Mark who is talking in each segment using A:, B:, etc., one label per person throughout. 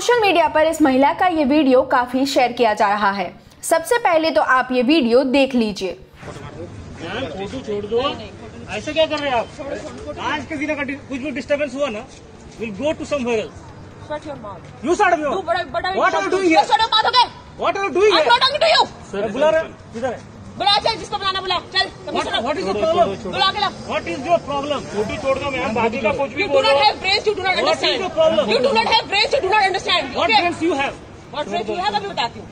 A: Social media पर इस महिला का ये वीडियो काफ़ी शेयर किया जा रहा है सबसे पहले तो आप ये वीडियो देख लीजिए
B: मैम छोड़ दो ऐसे क्या कर रहे हैं आप आज के दिन अगर कुछ भी डिस्टर्बेंस हुआ ना will go to somewhere else
C: Shut your mouth.
B: You side में
C: You, but I, but I
B: What are you doing here?
C: Shut your mouth, okay?
B: What are you doing
C: I'm not talking to you.
B: Here बुला रहे हैं। किधर है
C: बुला चल जिसको बुलाना बुला चल
B: what what is your problem
C: बुला के ला
B: व्हाट इज़ योर प्रॉब्लम छोटी छोड़ दो मैम बाकी का कुछ भी बोलो।
C: you do not
B: What is
C: understand.
B: your problem?
C: You do not have brains, you do not
B: what? Brains you have
C: brains you have अभी बताती हूँ.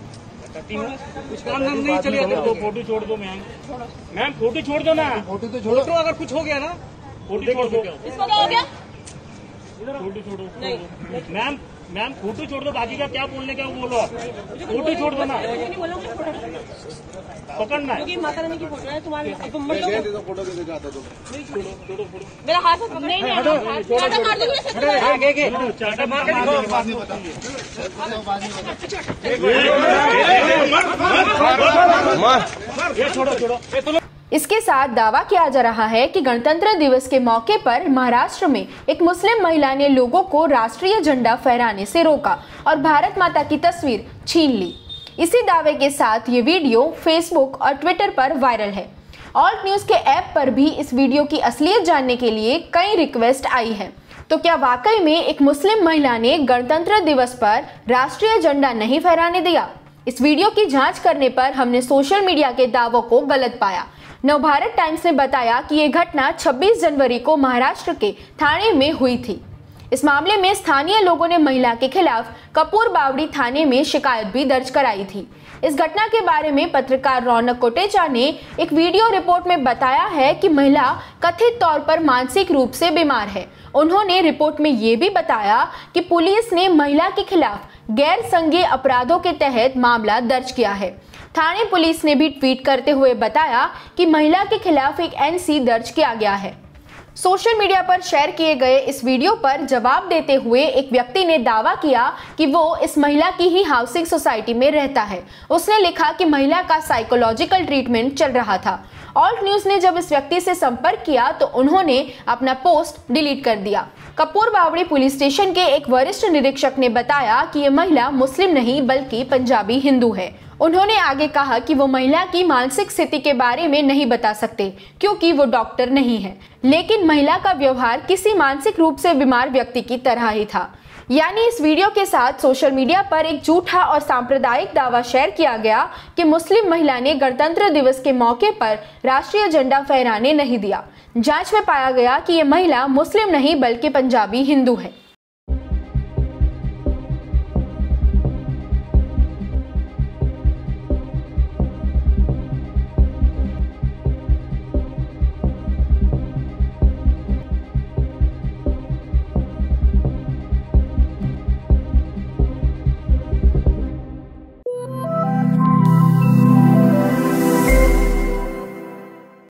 B: कुछ काम धाम नहीं चलेगा तो फ़ोटो छोड़ दो मैम मैम फ़ोटो छोड़ दो ना। फ़ोटो तो छोड़ो। अगर कुछ हो गया ना फ़ोटो छोड़ दो।
C: इसको क्या हो गया?
B: फ़ोटो छोड़ो मैम मैम फ़ोटो छोड़ दो बाकी का क्या बोलने का वो बोलो फ़ोटो छोड़ दो ना।
C: मुझे नहीं बोलोगे
B: पकड़ना है
C: माता रानी की फ़ोटो है तुम्हारे मर हाथ नहीं नहीं
B: दिखाओ। ये छोड़ो छोड़ो।
A: इसके साथ दावा किया जा रहा है कि गणतंत्र दिवस के मौके पर महाराष्ट्र में एक मुस्लिम महिला ने लोगों को राष्ट्रीय झंडा फहराने से रोका और भारत माता की तस्वीर छीन ली। इसी दावे के साथ ये वीडियो फेसबुक और ट्विटर पर वायरल है। ऑल्ट न्यूज़ के ऐप पर भी इस वीडियो की असलियत जानने के लिए कई रिक्वेस्ट आई है। तो क्या वाकई में एक मुस्लिम महिला ने गणतंत्र दिवस पर राष्ट्रीय झंडा नहीं फहराने दिया? इस वीडियो की जाँच करने पर हमने सोशल मीडिया के दावों को गलत पाया। नवभारत टाइम्स ने बताया कि ये घटना 26 जनवरी को महाराष्ट्र के थाने में हुई थी। इस मामले में स्थानीय लोगों ने महिला के खिलाफ कपूर बावड़ी थाने में शिकायत भी दर्ज कराई थी। इस घटना के बारे में पत्रकार रौनक कोटेचा ने एक वीडियो रिपोर्ट में बताया है कि महिला कथित तौर पर मानसिक रूप से बीमार है। उन्होंने रिपोर्ट में ये भी बताया कि पुलिस ने महिला के खिलाफ गैर संज्ञेय अपराधों के तहत मामला दर्ज किया है। थाने पुलिस ने भी ट्वीट करते हुए बताया कि महिला के खिलाफ एक एनसी दर्ज किया गया है। सोशल मीडिया पर शेयर किए गए इस वीडियो पर जवाब देते हुए एक व्यक्ति ने दावा किया कि वो इस महिला की ही हाउसिंग सोसाइटी में रहता है। उसने लिखा कि महिला का साइकोलॉजिकल ट्रीटमेंट चल रहा था। ऑल्ट न्यूज़ ने जब इस व्यक्ति से संपर्क किया तो उन्होंने अपना पोस्ट डिलीट कर दिया। कपूर बावड़ी पुलिस स्टेशन के एक वरिष्ठ निरीक्षक ने बताया कि ये महिला मुस्लिम नहीं बल्कि पंजाबी हिंदू है। उन्होंने आगे कहा कि वो महिला की मानसिक स्थिति के बारे में नहीं बता सकते, क्योंकि वो डॉक्टर नहीं है। लेकिन महिला का व्यवहार किसी मानसिक रूप से बीमार व्यक्ति की तरह ही था। यानी इस वीडियो के साथ सोशल मीडिया पर एक झूठा और सांप्रदायिक दावा शेयर किया गया कि मुस्लिम महिला ने गणतंत्र दिवस के मौके पर राष्ट्रीय झंडा फहराने नहीं दिया। जाँच में पाया गया कि ये महिला मुस्लिम नहीं, बल्कि पंजाबी हिंदू है।